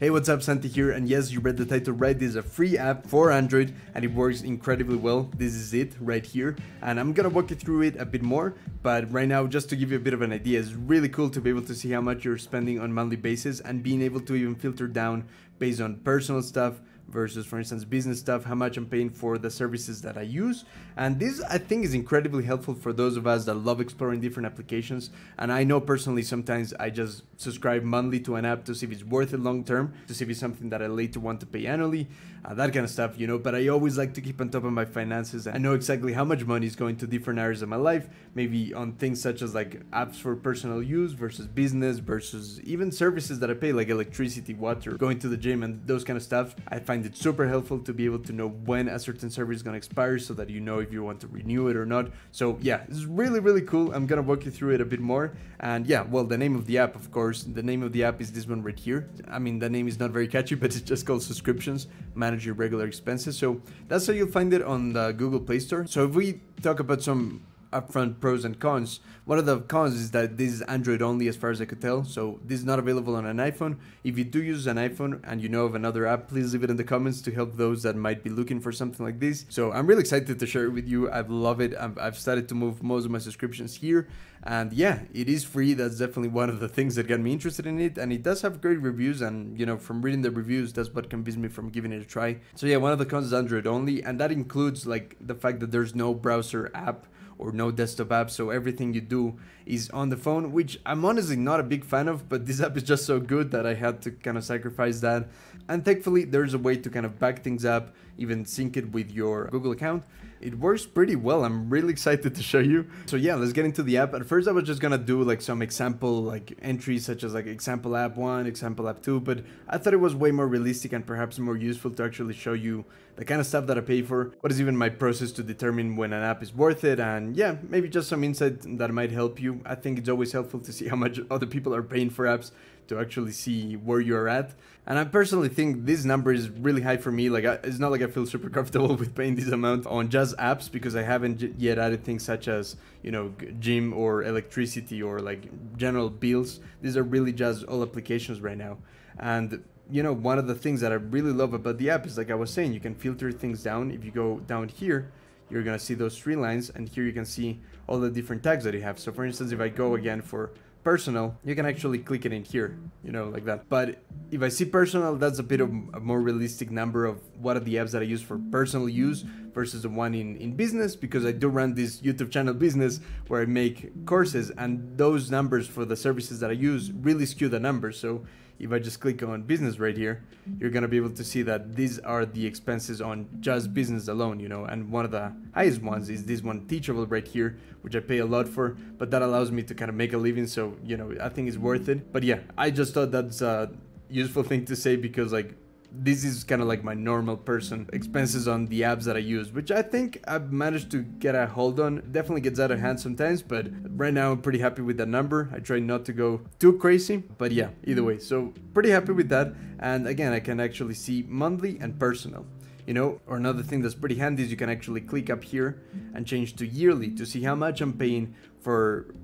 Hey what's up? Santi here and yes you read the title right? This is a free app for Android and it works incredibly well. This is it right here and I'm gonna walk you through it a bit more but right now just to give you a bit of an idea it's really cool to be able to see how much you're spending on monthly basis and being able to even filter down based on personal stuff versus for instance business stuff how much i'm paying for the services that i use. And this i think is incredibly helpful for those of us that love exploring different applications. And i know personally sometimes i just subscribe monthly to an app to see if it's worth it long term to see if it's something that i later want to pay annually uh, that kind of stuff you know. But i always like to keep on top of my finances. I know exactly how much money is going to different areas of my life maybe on things such as like apps for personal use versus business versus even services that i pay like electricity water going to the gym and those kind of stuff. I find find it super helpful to be able to know when a certain service is going to expire so that you know if you want to renew it or not. So yeah, it's really, really cool. I'm going to walk you through it a bit more. And yeah, well, the name of the app, of course, the name of the app is this one right here. I mean, the name is not very catchy, but it's just called subscriptions, manage your regular expenses. So that's how you'll find it on the Google Play Store. So if we talk about some upfront pros and cons. One of the cons is that this is Android only as far as I could tell, so this is not available on an iPhone. If you do use an iPhone and you know of another app, please leave it in the comments to help those that might be looking for something like this. So I'm really excited to share it with you. I love it. I've, started to move most of my subscriptions here, and yeah, it is free. That's definitely one of the things that got me interested in it, and it does have great reviews. And you know, from reading the reviews, that's what convinced me from giving it a try. So yeah, one of the cons is Android only, and that includes like the fact that there's no browser app or no desktop app so everything you do is on the phone which i'm honestly not a big fan of but this app is just so good that i had to kind of sacrifice that. And thankfully there's a way to kind of back things up even sync it with your google account it works pretty well. I'm really excited to show you. So yeah, let's get into the app. At first I was just gonna do like some example like entries such as like example app one, example app two, but I thought it was way more realistic and perhaps more useful to actually show you the kind of stuff that I pay for, what is even my process to determine when an app is worth it, and yeah, maybe just some insight that might help you. I think it's always helpful to see how much other people are paying for apps to actually see where you're at. And I personally think this number is really high for me. Like, I, it's not like I feel super comfortable with paying this amount on just apps because I haven't yet added things such as, you know, gym or electricity or like general bills. These are really just all applications right now. And you know, one of the things that I really love about the app is like I was saying, you can filter things down. If you go down here, you're gonna see those three lines, and here you can see all the different tags that you have. So for instance, if I go again for personal, you can actually click it in here, you know, like that. But if I see personal, that's a bit of a more realistic number of what are the apps that I use for personal use versus the one in, in business, because I do run this YouTube channel business where I make courses and those numbers for the services that I use really skew the numbers. So if I just click on business right here, you're gonna be able to see that these are the expenses on just business alone, you know, and one of the highest ones is this one Teachable right here, which I pay a lot for, but that allows me to kind of make a living, so, you know, I think it's worth it. But yeah, I just thought that's a useful thing to say because like this is kind of like my normal person expenses on the apps that I use, which I think I've managed to get a hold on. Definitely gets out of hand sometimes, but right now I'm pretty happy with that number. I try not to go too crazy, but yeah, either way. So pretty happy with that. And again, I can actually see monthly and personal. You know, or another thing that's pretty handy is you can actually click up here and change to yearly to see how much I'm paying for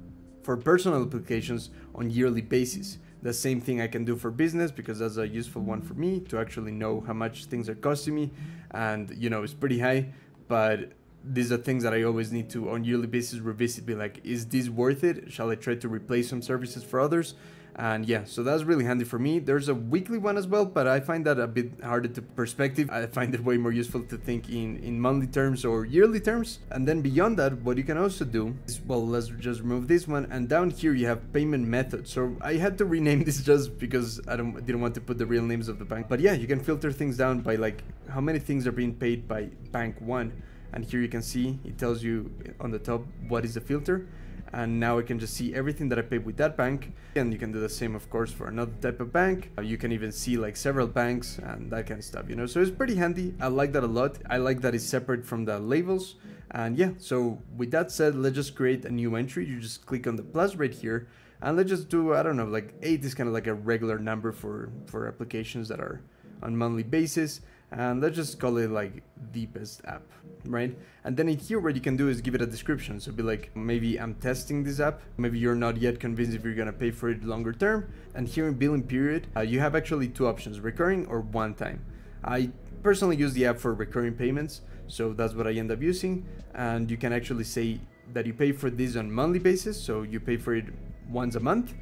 for personal applications on yearly basis. The same thing I can do for business because that's a useful one for me to actually know how much things are costing me. And, you know, it's pretty high, but these are things that I always need to on yearly basis revisit. Be like, is this worth it? Shall I try to replace some services for others? And yeah, so that's really handy for me. There's a weekly one as well, but I find that a bit harder to perspective. I find it way more useful to think in, in monthly terms or yearly terms. And then beyond that, what you can also do is, well, let's just remove this one. And down here you have payment method. So I had to rename this just because I don't didn't want to put the real names of the bank. But yeah, you can filter things down by like how many things are being paid by bank one. And here you can see, it tells you on the top what is the filter and now I can just see everything that I paid with that bank. And you can do the same of course for another type of bank. Uh, you can even see like several banks and that kind of stuff you know? So it's pretty handy. I like that a lot. I like that it's separate from the labels. And yeah so with that said let's just create a new entry. You just click on the plus right here. And let's just do I don't know like 8 is kind of like a regular number for for applications that are on monthly basis and let's just call it like the best app right? And then in here what you can do is give it a description. So be like maybe i'm testing this app. Maybe you're not yet convinced if you're gonna pay for it longer term. And here in billing period uh, you have actually two options recurring or one time. I personally use the app for recurring payments so that's what i end up using. And you can actually say that you pay for this on monthly basis so you pay for it once a month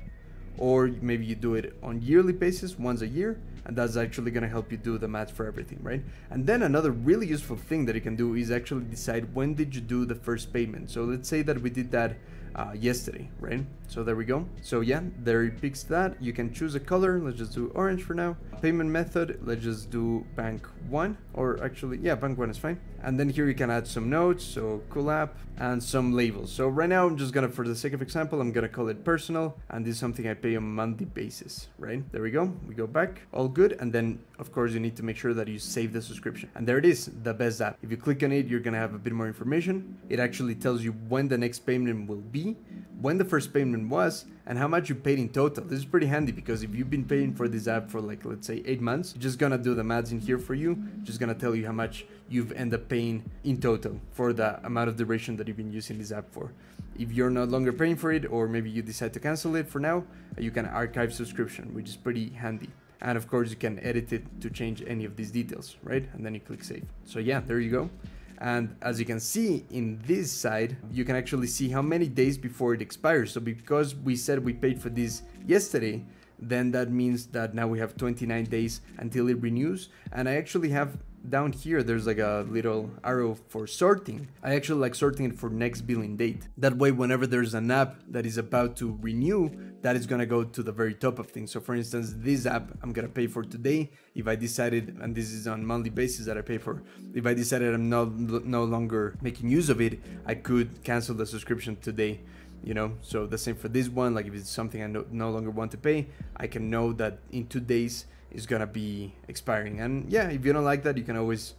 or maybe you do it on yearly basis once a year and that's actually going to help you do the math for everything right? And then another really useful thing that you can do is actually decide when did you do the first payment. So let's say that we did that uh, yesterday, right? So there we go. So yeah, there it picks that. You can choose a color. Let's just do orange for now. Payment method, let's just do bank one, or actually, yeah, bank one is fine. And then here you can add some notes, so cool app, and some labels. So right now I'm just gonna, for the sake of example, I'm gonna call it personal, and this is something I pay on a monthly basis, right? There we go. We go back, all good. And then of course you need to make sure that you save the subscription. And there it is, the best app. If you click on it, you're gonna have a bit more information. It actually tells you when the next payment will be when the first payment was, and how much you paid in total. This is pretty handy because if you've been paying for this app for like, let's say eight months, just gonna do the maths in here for you, just gonna tell you how much you've ended up paying in total for the amount of duration that you've been using this app for. If you're no longer paying for it, or maybe you decide to cancel it for now, you can archive subscription, which is pretty handy. And of course you can edit it to change any of these details, right? And then you click save. So yeah, there you go. And as you can see in this side, you can actually see how many days before it expires. So because we said we paid for this yesterday, then that means that now we have 29 days until it renews. And I actually have down here there's like a little arrow for sorting. I actually like sorting it for next billing date. That way whenever there's an app that is about to renew, that is gonna go to the very top of things. So for instance, this app I'm gonna pay for today. If I decided, and this is on monthly basis that I pay for, if I decided I'm no, no longer making use of it, I could cancel the subscription today you know so the same for this one like if it's something i no, no longer want to pay i can know that in two days is gonna be expiring. And yeah if you don't like that you can always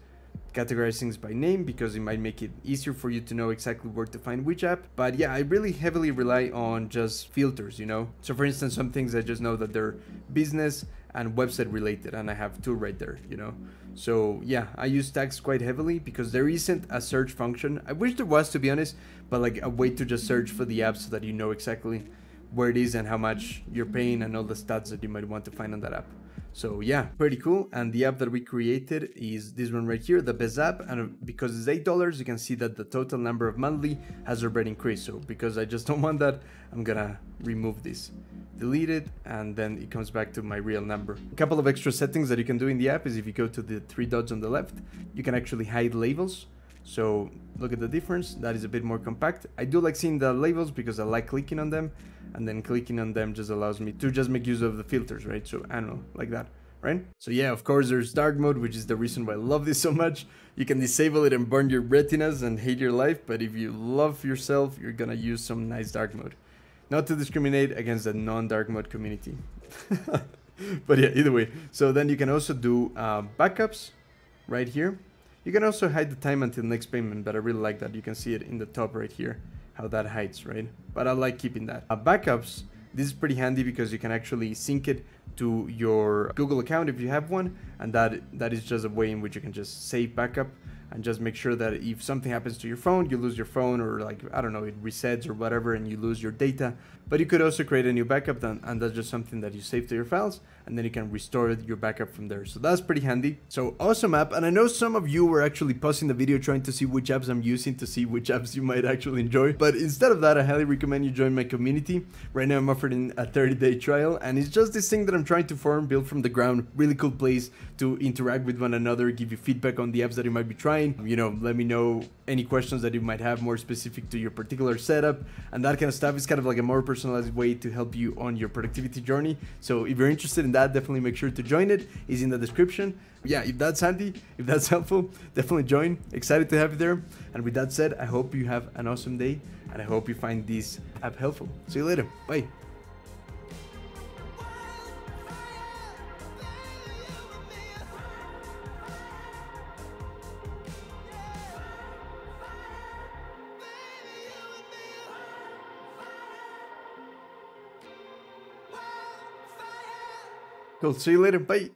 categorize things by name because it might make it easier for you to know exactly where to find which app. But yeah i really heavily rely on just filters you know? So for instance some things i just know that they're business and website related and i have two right there you know? So yeah i use tags quite heavily because there isn't a search function. I wish there was to be honest but like a way to just search for the app so that you know exactly where it is and how much you're paying and all the stats that you might want to find on that app so yeah, pretty cool. And the app that we created is this one right here, the best app. And uh, because it's $8, you can see that the total number of monthly has already increased. So because I just don't want that, I'm gonna remove this. Delete it, and then it comes back to my real number. A couple of extra settings that you can do in the app is if you go to the three dots on the left, you can actually hide labels. So look at the difference, that is a bit more compact. I do like seeing the labels because I like clicking on them and then clicking on them just allows me to just make use of the filters, right? So I don't like that, right? So yeah, of course there's dark mode, which is the reason why I love this so much. You can disable it and burn your retinas and hate your life, but if you love yourself, you're gonna use some nice dark mode. Not to discriminate against the non-dark mode community. but yeah, either way. So then you can also do uh, backups right here. You can also hide the time until next payment, but I really like that. You can see it in the top right here, how that hides, right? But I like keeping that. Uh, backups, this is pretty handy because you can actually sync it to your Google account if you have one, and that that is just a way in which you can just save backup and just make sure that if something happens to your phone, you lose your phone or like, I don't know, it resets or whatever and you lose your data. But you could also create a new backup then, and that's just something that you save to your files and then you can restore your backup from there. So that's pretty handy. So awesome app. And I know some of you were actually pausing the video trying to see which apps I'm using to see which apps you might actually enjoy. But instead of that, I highly recommend you join my community. Right now I'm offering a 30 day trial and it's just this thing that I'm trying to form, build from the ground. Really cool place to interact with one another, give you feedback on the apps that you might be trying. You know, let me know any questions that you might have more specific to your particular setup and that kind of stuff. It's kind of like a more personalized way to help you on your productivity journey. So if you're interested in that, that, definitely make sure to join it. Is in the description. Yeah, if that's handy, if that's helpful, definitely join. Excited to have you there. And with that said, I hope you have an awesome day and I hope you find this app helpful. See you later. Bye. Cool. See you later. Bye.